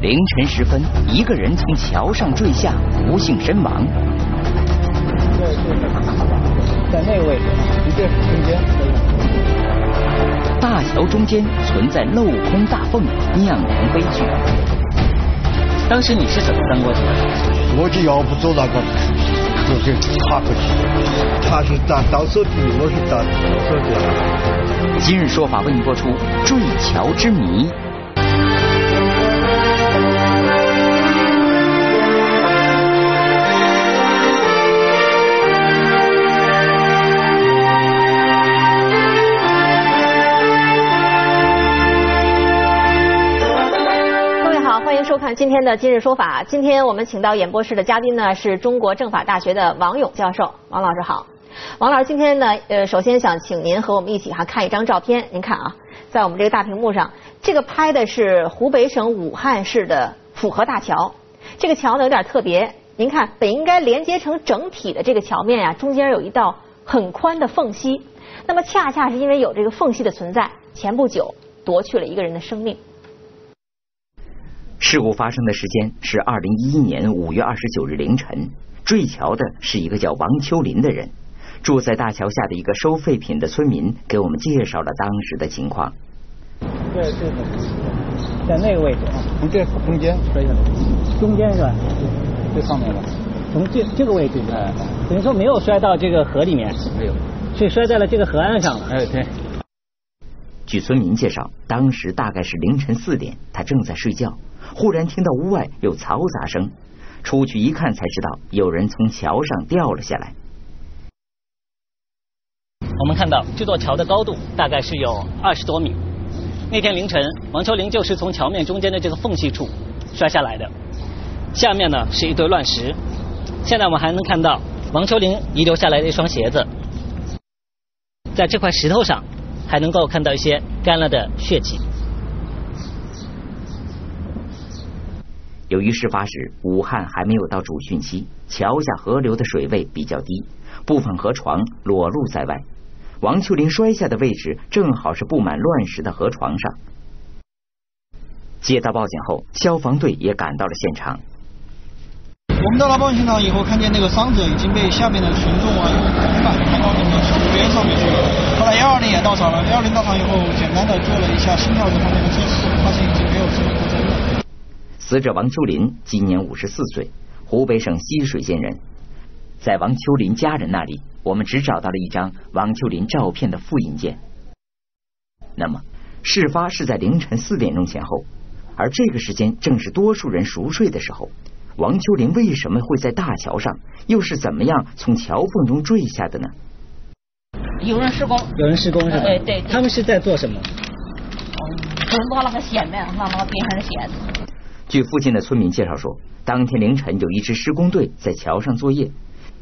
凌晨时分，一个人从桥上坠下，不幸身亡。在那个位置，你这中间。大桥中间存在镂空大缝，酿成悲剧。当时你是怎么翻过去的？我就要不走那个，就给卡过去。他是打倒手的，我是打左手的。今日说法为您播出《坠桥之谜》。今天的今日说法。今天我们请到演播室的嘉宾呢是中国政法大学的王勇教授，王老师好。王老师，今天呢，呃，首先想请您和我们一起哈看一张照片。您看啊，在我们这个大屏幕上，这个拍的是湖北省武汉市的府河大桥。这个桥呢有点特别，您看本应该连接成整体的这个桥面呀、中间有一道很宽的缝隙。那么恰恰是因为有这个缝隙的存在，前不久夺去了一个人的生命。事故发生的时间是二零一一年五月二十九日凌晨，坠桥的是一个叫王秋林的人。住在大桥下的一个收废品的村民给我们介绍了当时的情况。对，这个在那个位置啊，从这中间摔下来，中间是吧？最上面吧。从这这个位置，哎，等于说没有摔到这个河里面，没有，是摔在了这个河岸上了。哎，对。据村民介绍，当时大概是凌晨四点，他正在睡觉，忽然听到屋外有嘈杂声，出去一看才知道有人从桥上掉了下来。我们看到这座桥的高度大概是有二十多米。那天凌晨，王秋玲就是从桥面中间的这个缝隙处摔下来的。下面呢是一堆乱石。现在我们还能看到王秋玲遗留下来的一双鞋子，在这块石头上还能够看到一些干了的血迹。由于事发时武汉还没有到主汛期，桥下河流的水位比较低，部分河床裸露在外。王秋林摔下的位置正好是布满乱石的河床上。接到报警后，消防队也赶到了现场。我们到了报警现场以后，看见那个伤者已经被下面的群众啊用木板抬到那个桥边上面去了。后来幺二零也到场了，幺二零到场以后，简单的做了一下心跳这方面的测试，发现已经没有生命特征了。死者王秋林今年五十四岁，湖北省浠水县人。在王秋林家人那里，我们只找到了一张王秋林照片的复印件。那么，事发是在凌晨四点钟前后，而这个时间正是多数人熟睡的时候。王秋林为什么会在大桥上？又是怎么样从桥缝中坠下的呢？有人施工，有人施工是吧？对对对他们是在做什么？就是拉那个线呗，拉那个边上的线。据附近的村民介绍说，当天凌晨有一支施工队在桥上作业。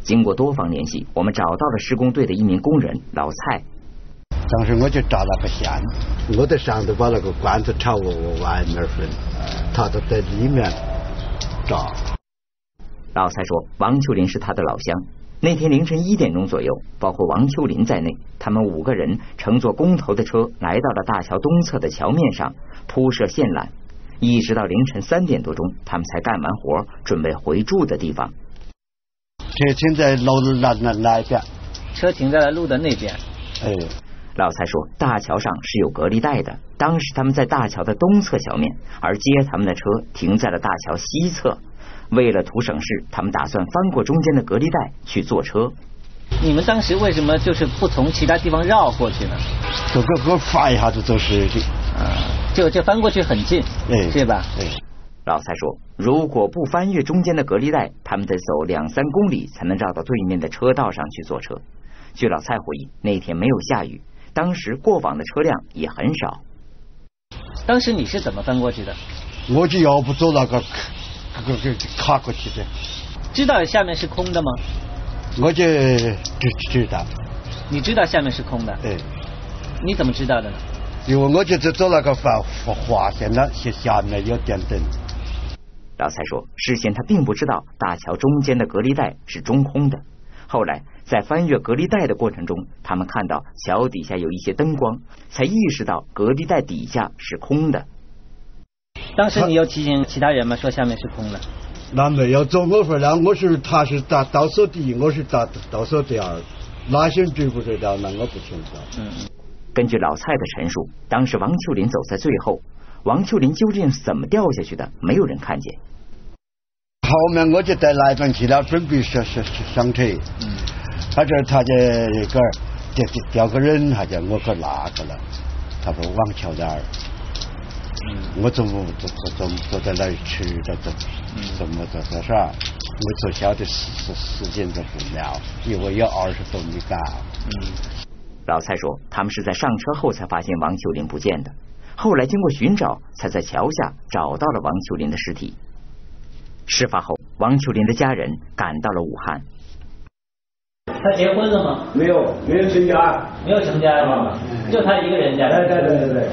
经过多方联系，我们找到了施工队的一名工人老蔡。当时我就扎了个线，我在上头把那个管子朝我我往那儿分，他都在里面扎。老蔡说，王秋林是他的老乡。那天凌晨一点钟左右，包括王秋林在内，他们五个人乘坐工头的车来到了大桥东侧的桥面上铺设线缆，一直到凌晨三点多钟，他们才干完活，准备回住的地方。车停在路那那那边，车停在了路的那边。哎，老蔡说，大桥上是有隔离带的，当时他们在大桥的东侧桥面，而接他们的车停在了大桥西侧。为了图省事，他们打算翻过中间的隔离带去坐车。你们当时为什么就是不从其他地方绕过去呢？这个给我翻一下子就是的。啊，就这翻过去很近，哎，是吧？哎。老蔡说，如果不翻越中间的隔离带，他们得走两三公里才能绕到对面的车道上去坐车。据老蔡回忆，那天没有下雨，当时过往的车辆也很少。当时你是怎么翻过去的？我就要不走那个这个卡过去的。知道下面是空的吗？我就知知道。你知道下面是空的？哎。你怎么知道的呢？因为我就是走那个划划线了，下下面有电灯。老蔡说，事先他并不知道大桥中间的隔离带是中空的。后来在翻越隔离带的过程中，他们看到桥底下有一些灯光，才意识到隔离带底下是空的。当时你有提醒其他人吗？说下面是空的。那没有，走我说了，我是他是倒倒数第一，我是倒倒数第二，哪些人追不追到，那我不清楚。嗯。根据老蔡的陈述，当时王秋林走在最后，王秋林究竟怎么掉下去的，没有人看见。后面我就带来本去了，准备上上上车。嗯。他这他这个掉掉个人，他叫我可哪个了？他说王桥那儿。嗯。我中午坐坐坐坐在那里吃的怎怎么着着啥？我只晓得时时间都不妙，因为有二十多米高。嗯。老蔡说，他们是在上车后才发现王秋林不见的，后来经过寻找，才在桥下找到了王秋林的尸体。事发后，王秋林的家人赶到了武汉。他结婚了吗？没有，没有成家，没有成家吗？就他一个人家。对对对对对。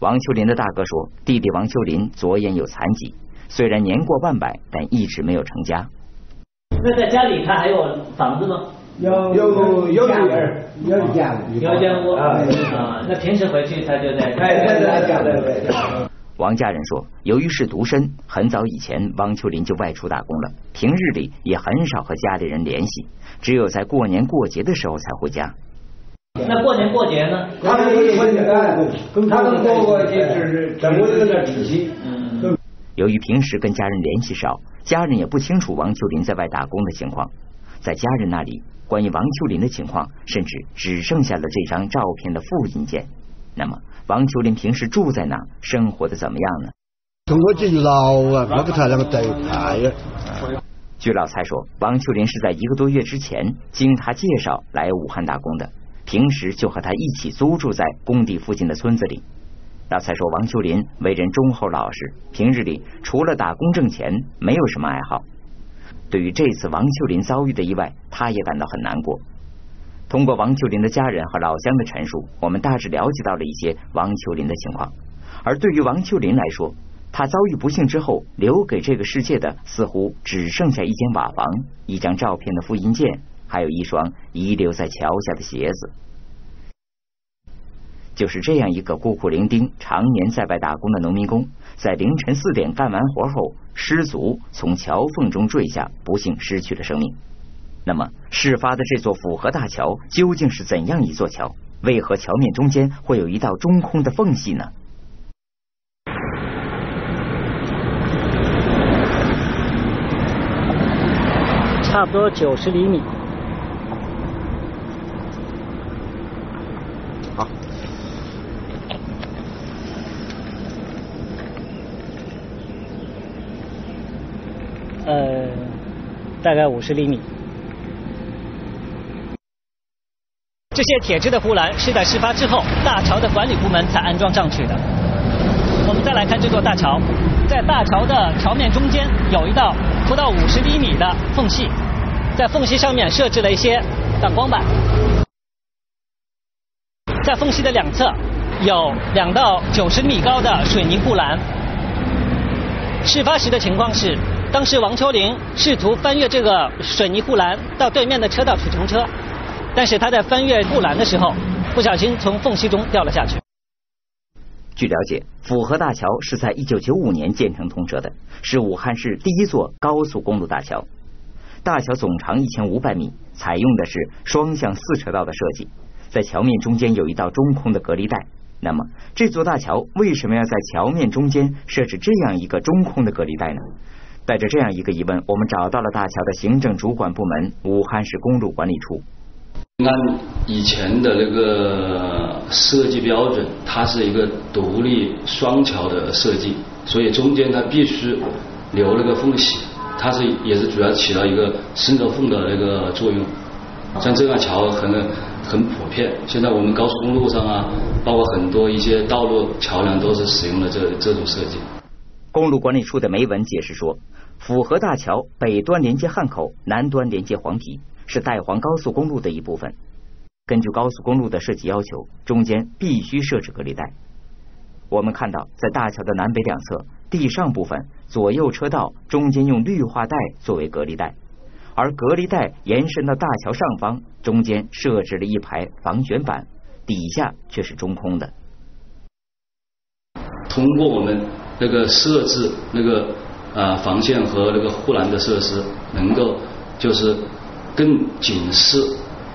王秋林的大哥说，弟弟王秋林左眼有残疾，虽然年过半百，但一直没有成家。那在家里他还有房子吗？有有有家有家有间屋啊。那平时回去他就在。对对对对对。王家人说，由于是独身，很早以前王秋林就外出打工了，平日里也很少和家里人联系，只有在过年过节的时候才回家。那过年过节呢？他们过节跟他们过过节是在我这点亲戚。嗯。由于平时跟家人联系少，家人也不清楚王秋林在外打工的情况，在家人那里，关于王秋林的情况，甚至只剩下了这张照片的复印件。那么？王秋林平时住在哪，生活的怎么样呢？据老蔡说，王秋林是在一个多月之前经他介绍来武汉打工的，平时就和他一起租住在工地附近的村子里。老蔡说，王秋林为人忠厚老实，平日里除了打工挣钱，没有什么爱好。对于这次王秋林遭遇的意外，他也感到很难过。通过王秋林的家人和老乡的陈述，我们大致了解到了一些王秋林的情况。而对于王秋林来说，他遭遇不幸之后，留给这个世界的似乎只剩下一间瓦房、一张照片的复印件，还有一双遗留在桥下的鞋子。就是这样一个孤苦伶仃、常年在外打工的农民工，在凌晨四点干完活后失足从桥缝中坠下，不幸失去了生命。那么，事发的这座府河大桥究竟是怎样一座桥？为何桥面中间会有一道中空的缝隙呢？差不多九十厘米。好。呃，大概五十厘米。这些铁质的护栏是在事发之后，大桥的管理部门才安装上去的。我们再来看这座大桥，在大桥的桥面中间有一道不到五十厘米的缝隙，在缝隙上面设置了一些挡光板，在缝隙的两侧有两道九十米高的水泥护栏。事发时的情况是，当时王秋玲试图翻越这个水泥护栏到对面的车道去乘车。但是他在翻越护栏的时候，不小心从缝隙中掉了下去。据了解，府河大桥是在一九九五年建成通车的，是武汉市第一座高速公路大桥。大桥总长一千五百米，采用的是双向四车道的设计，在桥面中间有一道中空的隔离带。那么，这座大桥为什么要在桥面中间设置这样一个中空的隔离带呢？带着这样一个疑问，我们找到了大桥的行政主管部门——武汉市公路管理处。按以前的那个设计标准，它是一个独立双桥的设计，所以中间它必须留那个缝隙，它是也是主要起到一个伸着缝的那个作用。像这样桥很很普遍，现在我们高速公路上啊，包括很多一些道路桥梁都是使用的这这种设计。公路管理处的梅文解释说，府河大桥北端连接汉口，南端连接黄陂。是带黄高速公路的一部分。根据高速公路的设计要求，中间必须设置隔离带。我们看到，在大桥的南北两侧地上部分，左右车道中间用绿化带作为隔离带，而隔离带延伸到大桥上方，中间设置了一排防旋板，底下却是中空的。通过我们那个设置那个啊防线和那个护栏的设施，能够就是更警示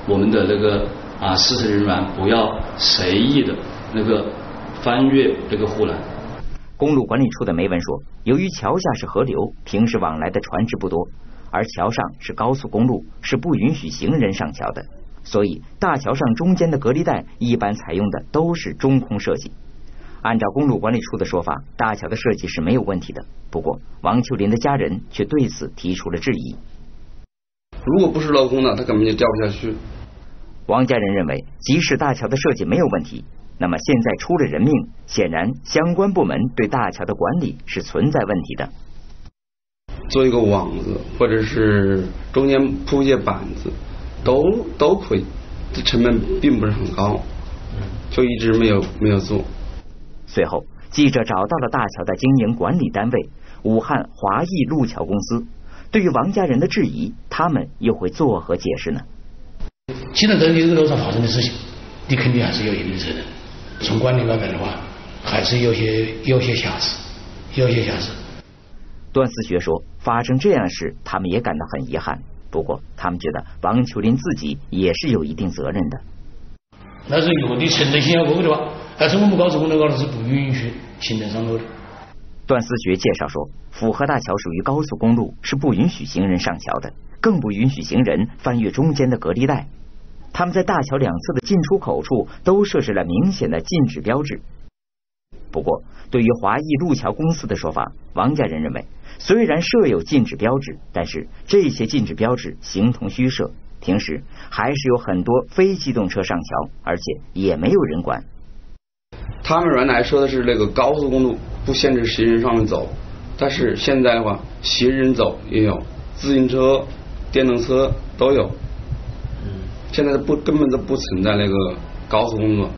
我们的那个啊试乘人员不要随意的那个翻越这个护栏。公路管理处的梅文说，由于桥下是河流，平时往来的船只不多，而桥上是高速公路，是不允许行人上桥的，所以大桥上中间的隔离带一般采用的都是中空设计。按照公路管理处的说法，大桥的设计是没有问题的。不过，王秋林的家人却对此提出了质疑。如果不是镂空的，它根本就掉不下去。王家人认为，即使大桥的设计没有问题，那么现在出了人命，显然相关部门对大桥的管理是存在问题的。做一个网子，或者是中间铺一些板子，都都可以，这成本并不是很高，就一直没有没有做。随后，记者找到了大桥的经营管理单位——武汉华谊路桥公司。对于王家人的质疑，他们又会作何解释呢？既然在你这个路上发生的事情，你肯定还是有一定责任。从管理方面的话，还是有些有些瑕疵，有些瑕疵。段思学说，发生这样的事，他们也感到很遗憾。不过，他们觉得王秋林自己也是有一定责任的。那是如果你承认性要过的话。但是我们高速公路高头是不允许行人上路的。段思学介绍说，府河大桥属于高速公路，是不允许行人上桥的，更不允许行人翻越中间的隔离带。他们在大桥两侧的进出口处都设置了明显的禁止标志。不过，对于华谊路桥公司的说法，王家人认为，虽然设有禁止标志，但是这些禁止标志形同虚设，平时还是有很多非机动车上桥，而且也没有人管。他们原来说的是那个高速公路不限制行人上面走，但是现在的话，行人走也有，自行车、电动车都有。嗯，现在不根本都不存在那个高速公路。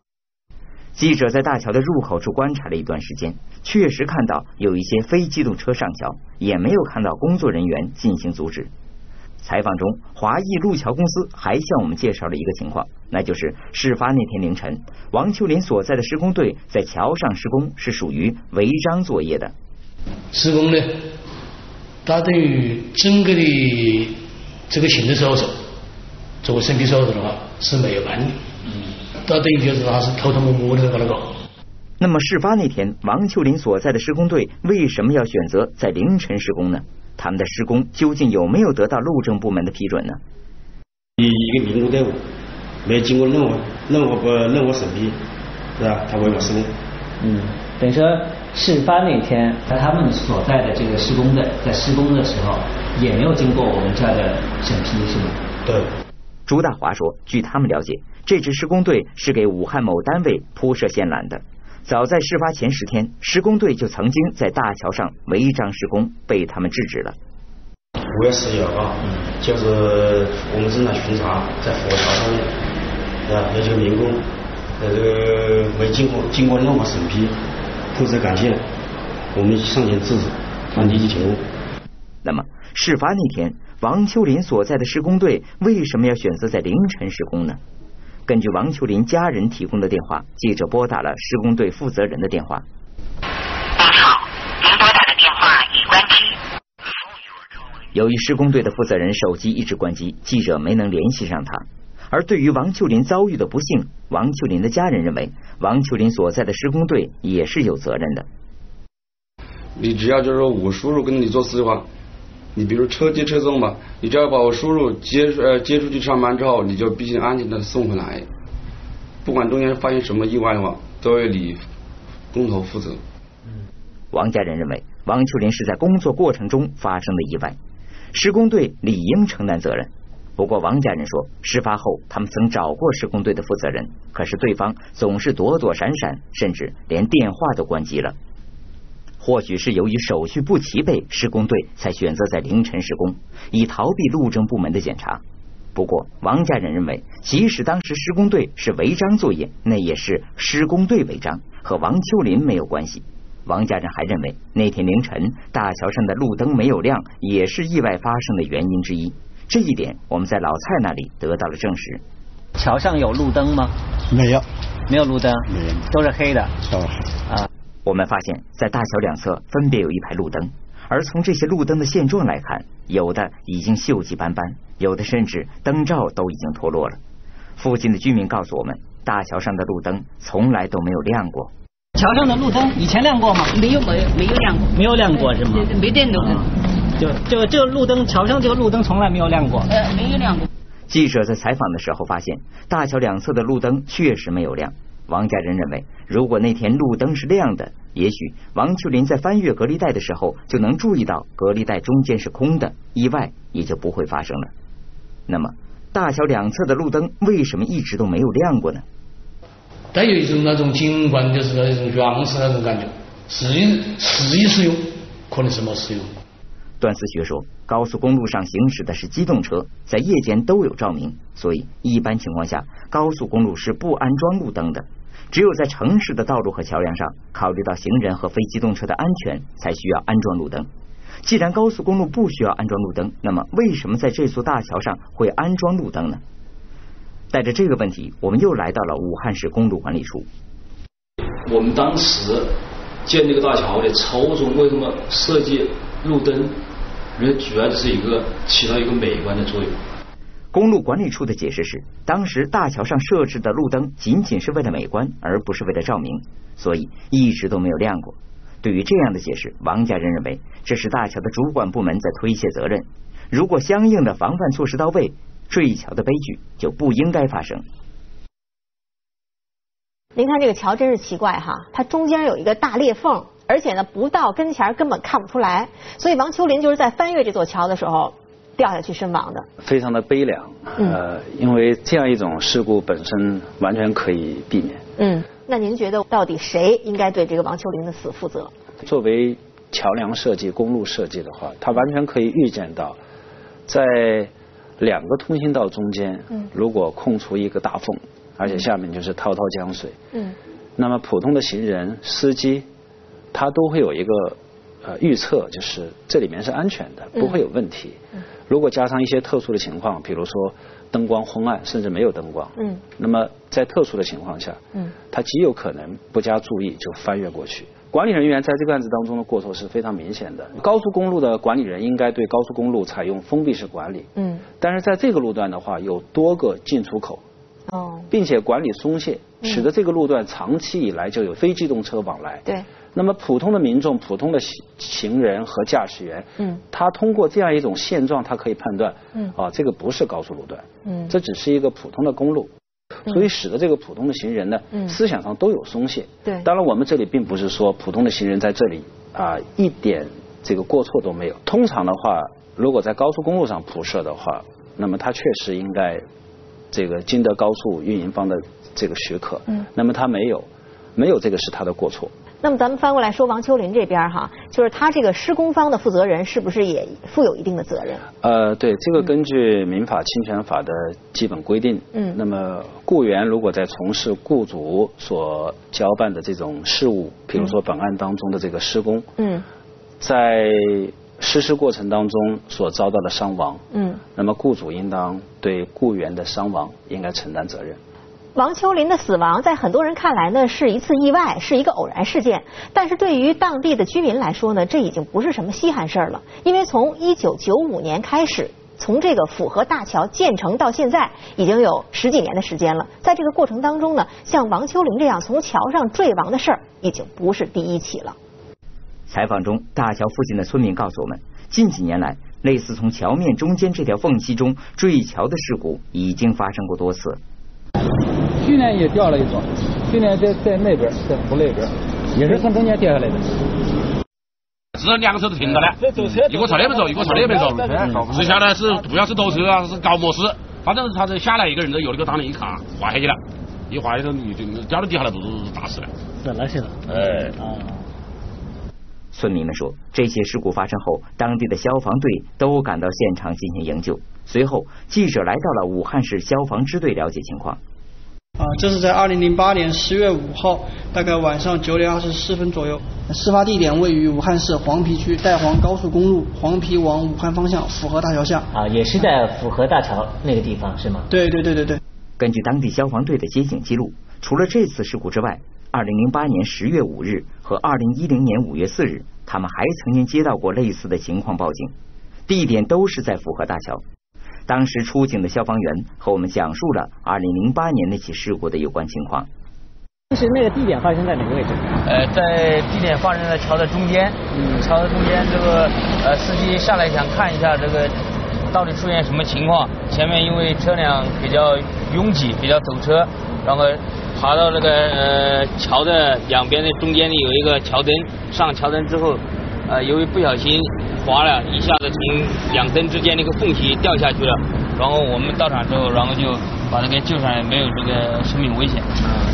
记者在大桥的入口处观察了一段时间，确实看到有一些非机动车上桥，也没有看到工作人员进行阻止。采访中，华谊路桥公司还向我们介绍了一个情况，那就是事发那天凌晨，王秋林所在的施工队在桥上施工是属于违章作业的。施工呢，他对于整个的这个行政手续，作为审批手续的话是没有办理，嗯，它等于就是他是偷偷摸摸的在那个。那么事发那天，王秋林所在的施工队为什么要选择在凌晨施工呢？他们的施工究竟有没有得到路政部门的批准呢？一一个民工队伍，没经过任何任何不任何审批，是吧？他违法施工。嗯，等于说事发那天，在他们所在的这个施工队在施工的时候，也没有经过我们这儿的审批，是吗？对。朱大华说，据他们了解，这支施工队是给武汉某单位铺设线缆的。早在事发前十天，施工队就曾经在大桥上违章施工，被他们制止了。五月十一号啊，就是我们正在巡查，在佛桥上面，啊，要求民工，呃，这个没经过经过任何审批，铺设杆线，我们上前制止，他立即停工。那么，事发那天，王秋林所在的施工队为什么要选择在凌晨施工呢？根据王秋林家人提供的电话，记者拨打了施工队负责人的电话。您好，您拨打的电话已关机。由于施工队的负责人手机一直关机，记者没能联系上他。而对于王秋林遭遇的不幸，王秋林的家人认为，王秋林所在的施工队也是有责任的。你只要就是说我叔叔跟你做事的话。你比如车接车送吧，你只要把我叔叔接呃接出去上班之后，你就必须安全的送回来。不管中间发生什么意外的话，都要你工头负责。王家人认为，王秋林是在工作过程中发生的意外，施工队理应承担责任。不过，王家人说，事发后他们曾找过施工队的负责人，可是对方总是躲躲闪闪，甚至连电话都关机了。或许是由于手续不齐备，施工队才选择在凌晨施工，以逃避路政部门的检查。不过，王家人认为，即使当时施工队是违章作业，那也是施工队违章，和王秋林没有关系。王家人还认为，那天凌晨大桥上的路灯没有亮，也是意外发生的原因之一。这一点，我们在老蔡那里得到了证实。桥上有路灯吗？没有，没有路灯，没有，都是黑的。都啊。我们发现，在大桥两侧分别有一排路灯，而从这些路灯的现状来看，有的已经锈迹斑斑，有的甚至灯罩都已经脱落了。附近的居民告诉我们，大桥上的路灯从来都没有亮过。桥上的路灯以前亮过吗？没有，没有，没有亮过。没有亮过是吗？没电路灯。就这个这个路灯，桥上这个路灯从来没有亮过。呃，没有亮过。记者在采访的时候发现，大桥两侧的路灯确实没有亮。王家人认为，如果那天路灯是亮的，也许王秋林在翻越隔离带的时候就能注意到隔离带中间是空的，意外也就不会发生了。那么，大桥两侧的路灯为什么一直都没有亮过呢？带有一种那种景观，就是那种装饰那种感觉，实际实际使用可能是没使用。段思学说，高速公路上行驶的是机动车，在夜间都有照明，所以一般情况下，高速公路是不安装路灯的。只有在城市的道路和桥梁上，考虑到行人和非机动车的安全，才需要安装路灯。既然高速公路不需要安装路灯，那么为什么在这座大桥上会安装路灯呢？带着这个问题，我们又来到了武汉市公路管理处。我们当时建这个大桥的初衷，为什么设计路灯？因为主要是一个起到一个美观的作用。公路管理处的解释是，当时大桥上设置的路灯仅仅是为了美观，而不是为了照明，所以一直都没有亮过。对于这样的解释，王家人认为这是大桥的主管部门在推卸责任。如果相应的防范措施到位，坠桥的悲剧就不应该发生。您看这个桥真是奇怪哈，它中间有一个大裂缝。而且呢，不到跟前根本看不出来，所以王秋林就是在翻越这座桥的时候掉下去身亡的。非常的悲凉，呃，因为这样一种事故本身完全可以避免。嗯，那您觉得到底谁应该对这个王秋林的死负责？作为桥梁设计、公路设计的话，他完全可以预见到，在两个通行道中间，如果空出一个大缝，而且下面就是滔滔江水，嗯，那么普通的行人、司机。他都会有一个呃预测，就是这里面是安全的，不会有问题。如果加上一些特殊的情况，比如说灯光昏暗，甚至没有灯光，嗯，那么在特殊的情况下，嗯，他极有可能不加注意就翻越过去。管理人员在这个案子当中的过错是非常明显的。高速公路的管理人应该对高速公路采用封闭式管理，嗯，但是在这个路段的话，有多个进出口，哦，并且管理松懈，使得这个路段长期以来就有非机动车往来，对。那么普通的民众、普通的行行人和驾驶员，嗯，他通过这样一种现状，他可以判断，嗯，啊，这个不是高速路段，嗯，这只是一个普通的公路，所以使得这个普通的行人呢，嗯，思想上都有松懈，对。当然，我们这里并不是说普通的行人在这里啊一点这个过错都没有。通常的话，如果在高速公路上铺设的话，那么它确实应该这个经得高速运营方的这个许可，嗯，那么他没有，没有这个是他的过错。那么咱们翻过来说，王秋林这边哈，就是他这个施工方的负责人是不是也负有一定的责任？呃，对，这个根据民法侵权法的基本规定，嗯，那么雇员如果在从事雇主所交办的这种事务，比如说本案当中的这个施工，嗯，在实施过程当中所遭到的伤亡，嗯，那么雇主应当对雇员的伤亡应该承担责任。王秋林的死亡在很多人看来呢是一次意外，是一个偶然事件。但是对于当地的居民来说呢，这已经不是什么稀罕事儿了。因为从一九九五年开始，从这个府河大桥建成到现在，已经有十几年的时间了。在这个过程当中呢，像王秋林这样从桥上坠亡的事儿，已经不是第一起了。采访中，大桥附近的村民告诉我们，近几年来，类似从桥面中间这条缝隙中坠桥的事故已经发生过多次。去年也掉了一座，去年在在那边，在湖那边，也是从中间掉下来的。是两个车都停着了，一个朝那边走，一个朝那边走。是下来是不要是堵车啊，是搞么事？反正他这下来一个人都有那个当的一卡滑下去了，一滑下去你就掉到底下来不是打死了。死了去了。哎。啊。村民们说，这些事故发生后，当地的消防队都赶到现场进行营救。随后，记者来到了武汉市消防支队了解情况。啊，这是在二零零八年十月五号，大概晚上九点二十四分左右，事发地点位于武汉市黄陂区带黄高速公路黄陂往武汉方向府河大桥下。啊，也是在府河大桥那个地方是吗？对对对对对。根据当地消防队的接警记录，除了这次事故之外，二零零八年十月五日和和二零一零年五月四日，他们还曾经接到过类似的情况报警，地点都是在府河大桥。当时出警的消防员和我们讲述了二零零八年那起事故的有关情况。当时那个地点发生在哪个位置？呃，在地点发生在桥的中间。嗯，桥的中间，这个呃司机下来想看一下这个到底出现什么情况。前面因为车辆比较拥挤，比较堵车，然后爬到那个呃桥的两边的中间呢有一个桥墩，上桥墩之后，呃由于不小心滑了，一下子从两灯之间那个缝隙掉下去了。然后我们到场之后，然后就把他给救上来，没有这个生命危险。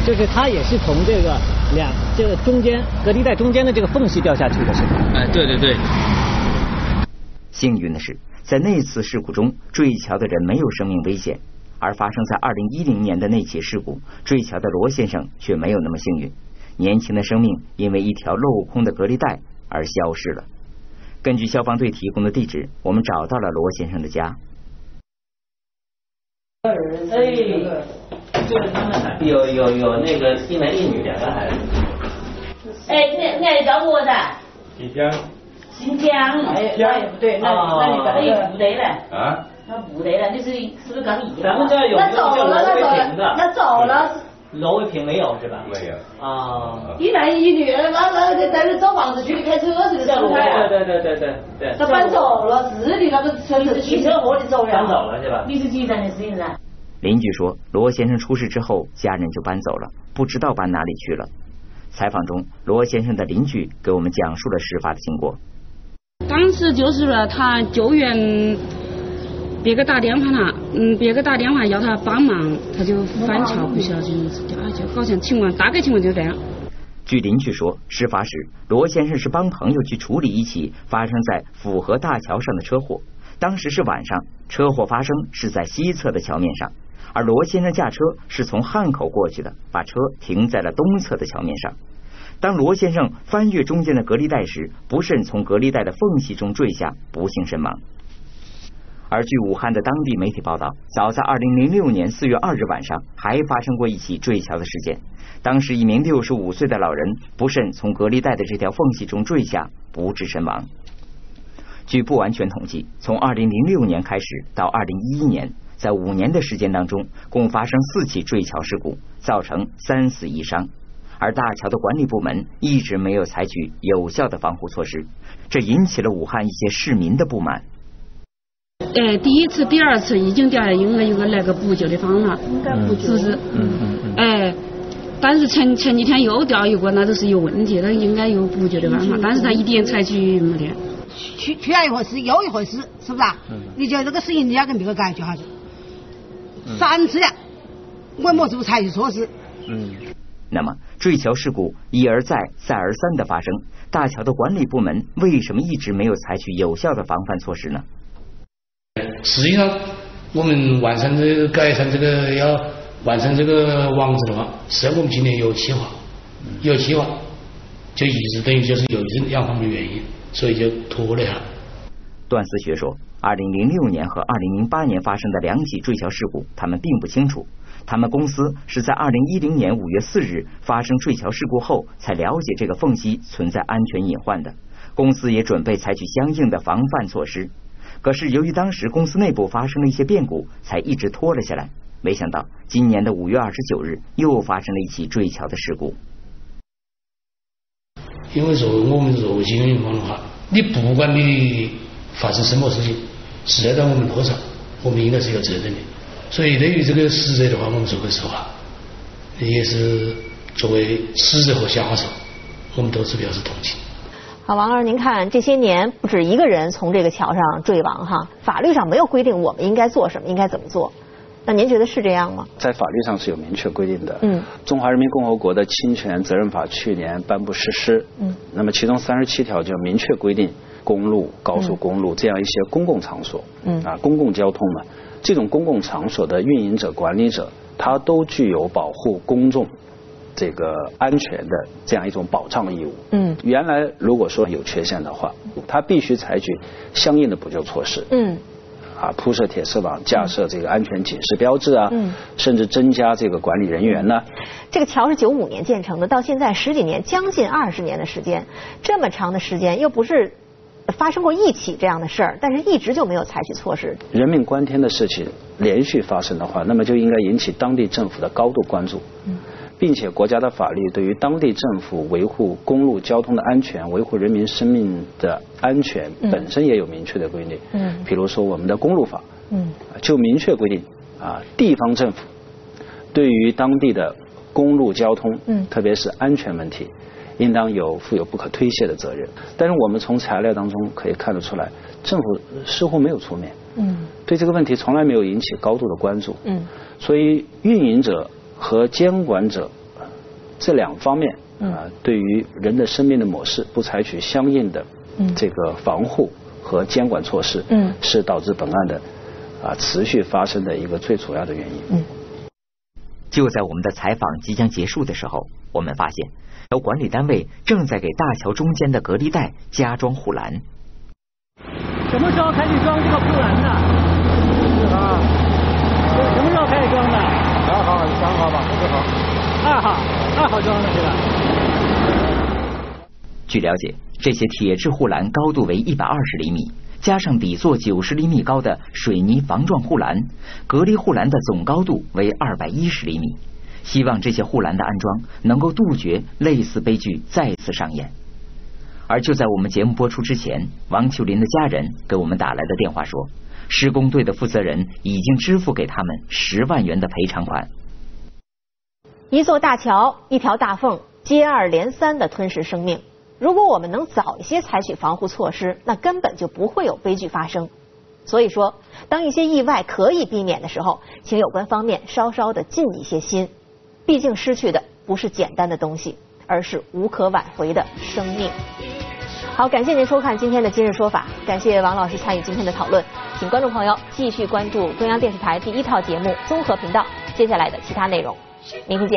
就是他也是从这个两这个中间隔离带中间的这个缝隙掉下去的，是吧？哎，对对对。幸运的是，在那次事故中，坠桥的人没有生命危险；而发生在二零一零年的那起事故，坠桥的罗先生却没有那么幸运，年轻的生命因为一条镂空的隔离带而消失了。根据消防队提供的地址，我们找到了罗先生的家。哎，就是他们有有有那个一男一女两个孩子。哎，那那叫我噻？新疆。新疆。哎，那也不对，那那你那也不对了。啊？那不对了，你是是不是刚移咱们这有那走了，那走了，那走了。罗卫平没有是吧？没有。啊。一男一女，那那在那找房子去开车是不是？对对对对对对。他搬走了，是的，那个车子汽车祸的走了。搬走了是吧？你是几站的事情噻？邻居说，罗先生出事之后，家人就搬走了，不知道搬哪里去了。采访中，罗先生的邻居给我们讲述了事发的经过。当时就是说他救援，别个打电话了，嗯，别个打电话要他帮忙，他就翻桥不小心掉下去，好像情况大概情况就这样。据邻居说，事发时罗先生是帮朋友去处理一起发生在府河大桥上的车祸，当时是晚上，车祸发生是在西侧的桥面上。而罗先生驾车是从汉口过去的，把车停在了东侧的桥面上。当罗先生翻越中间的隔离带时，不慎从隔离带的缝隙中坠下，不幸身亡。而据武汉的当地媒体报道，早在二零零六年四月二日晚上，还发生过一起坠桥的事件。当时一名六十五岁的老人不慎从隔离带的这条缝隙中坠下，不治身亡。据不完全统计，从二零零六年开始到二零一一年。在五年的时间当中，共发生四起坠桥事故，造成三死一伤。而大桥的管理部门一直没有采取有效的防护措施，这引起了武汉一些市民的不满。哎，第一次、第二次已经掉下，应该有个那个补救的方法，是不是？嗯嗯嗯。哎，但是前前几天又掉一个，那都是有问题，那应该有补救的办法，但是他一点采取没得。去去了一回事，又一回事，是不是？啊。你觉得这个事情你要跟别个解决下子？三次了，为么子不采取措施？嗯，那么坠桥事故一而再、再而三的发生，大桥的管理部门为什么一直没有采取有效的防范措施呢？实际上，我们完成这个改善这个要完成这个网子的话，实际上我们今年有计划，有计划，就一直等于就是有这两方面原因，所以就拖了一下。段思学说。二零零六年和二零零八年发生的两起坠桥事故，他们并不清楚。他们公司是在二零一零年五月四日发生坠桥事故后，才了解这个缝隙存在安全隐患的。公司也准备采取相应的防范措施。可是由于当时公司内部发生了一些变故，才一直拖了下来。没想到今年的五月二十九日又发生了一起坠桥的事故。因为作为我们作为经营方的话，你不管你。发生什么事情，是在到我们头上，我们应该是有责任的。所以对于这个死者的话，我们说句实话，也是作为死者和家属，我们都是表示同情。好，王老师，您看这些年不止一个人从这个桥上坠亡哈，法律上没有规定我们应该做什么，应该怎么做？那您觉得是这样吗？在法律上是有明确规定的。嗯。中华人民共和国的侵权责任法去年颁布实施。嗯。那么其中三十七条就明确规定。公路、高速公路这样一些公共场所，嗯啊，公共交通嘛，这种公共场所的运营者、管理者，他都具有保护公众这个安全的这样一种保障义务。嗯，原来如果说有缺陷的话，他必须采取相应的补救措施。嗯，啊铺设铁丝网、架设这个安全警示标志啊，嗯甚至增加这个管理人员呢。这个桥是九五年建成的，到现在十几年，将近二十年的时间，这么长的时间又不是发生过一起这样的事儿，但是一直就没有采取措施。人命关天的事情连续发生的话，那么就应该引起当地政府的高度关注。并且国家的法律对于当地政府维护公路交通的安全、维护人民生命的安全本身也有明确的规定。嗯，比如说我们的公路法，嗯，就明确规定啊，地方政府对于当地的公路交通，嗯，特别是安全问题，应当有负有不可推卸的责任。但是我们从材料当中可以看得出来，政府似乎没有出面，嗯，对这个问题从来没有引起高度的关注，嗯，所以运营者。和监管者这两方面啊，对于人的生命的模式不采取相应的这个防护和监管措施，嗯，是导致本案的啊持续发生的一个最主要的原因。嗯，就在我们的采访即将结束的时候，我们发现有管理单位正在给大桥中间的隔离带加装护栏。什么时候开始装这个护栏的？啊，什么时候开始装的？二号还是三号吧？二号，二号装的是吧？据了解，这些铁质护栏高度为一百二十厘米，加上底座九十厘米高的水泥防撞护栏，隔离护栏的总高度为二百一十厘米。希望这些护栏的安装能够杜绝类似悲剧再次上演。而就在我们节目播出之前，王秋林的家人给我们打来的电话说。施工队的负责人已经支付给他们十万元的赔偿款。一座大桥，一条大缝，接二连三的吞噬生命。如果我们能早一些采取防护措施，那根本就不会有悲剧发生。所以说，当一些意外可以避免的时候，请有关方面稍稍的尽一些心。毕竟失去的不是简单的东西，而是无可挽回的生命。好，感谢您收看今天的今日说法，感谢王老师参与今天的讨论，请观众朋友继续关注中央电视台第一套节目综合频道接下来的其他内容，明天见。